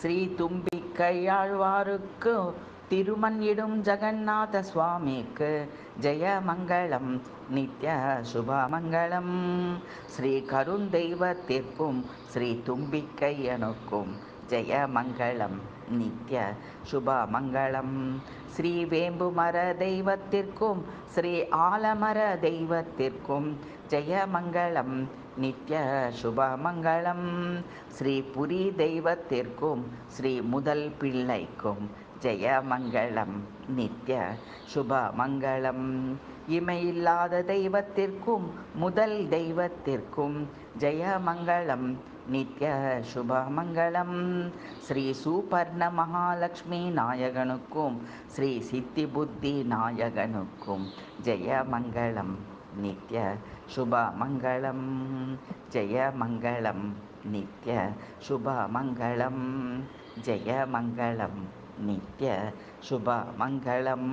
ஸ்ரீ தும்பிக்கையாழ்வாருக்கு திருமன்யிடும் ஜெகநாத சுவாமிக்கு ஜெயமங்களம் நித்ய சுபமங்கலம் ஸ்ரீ கருந்தெய்வத்திற்கும் ஸ்ரீ தும்பிக்கையனுக்கும் ஜெயமங்களம் நித்ய சுபமங்களம் ஸ்ரீ வேம்புமர தெய்வத்திற்கும் ஸ்ரீ ஆலமர தெய்வத்திற்கும் ஜெயமங்களம் நித்ய சுபமங்களம் ஸ்ரீ புரி தெய்வத்திற்கும் ஸ்ரீ முதல் பிள்ளைக்கும் ஜெயமங்களம் நித்ய சுபமங்களம் இமையில்லாத தெய்வத்திற்கும் முதல் தெய்வத்திற்கும் ஜெயமங்கலம் நித்ய சுபமங்கலம் ஸ்ரீ சூபர்ண மகாலட்சுமி நாயகனுக்கும் ஸ்ரீ சித்தி புத்தி நாயகனுக்கும் ஜெயமங்கலம் நித்ய சுபமங்கலம் ஜெயமங்கலம் நித்ய சுபமங்கலம் ஜெயமங்கலம் நித்ய சுபமங்கலம்